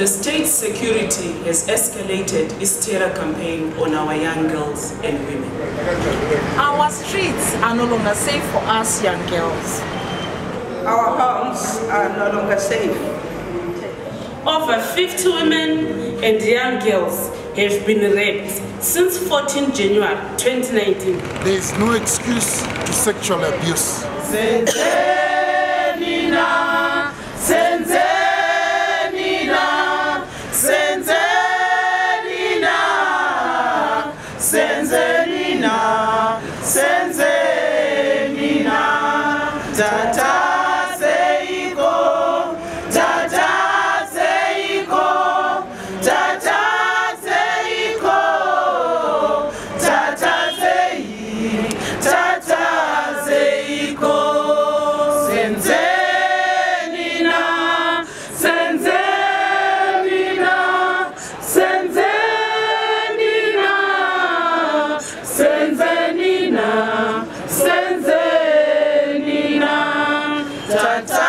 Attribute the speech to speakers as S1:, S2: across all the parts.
S1: The state security has escalated its terror campaign on our young girls and women.
S2: Our streets are no longer safe for us young girls.
S3: Our homes are no longer safe.
S4: Over 50 women and young girls have been raped since 14 January 2019.
S5: There is no excuse to sexual abuse.
S6: Senzenina, Senzenina, Tata Tata Seiko,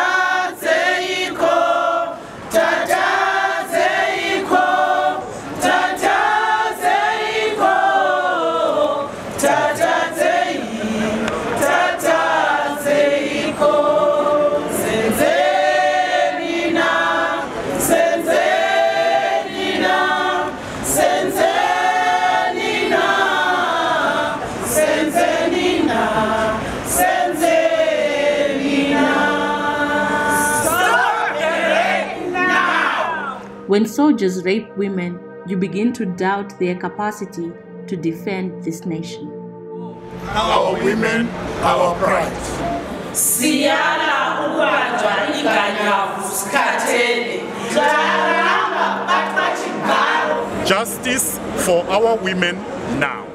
S7: When soldiers rape women, you begin to doubt their capacity to defend this nation.
S5: Our women, our pride.
S6: Siyala ukubanjwa iganyavu sikhathele. Jaramba baqathi ngalo.
S8: Justice for our women now.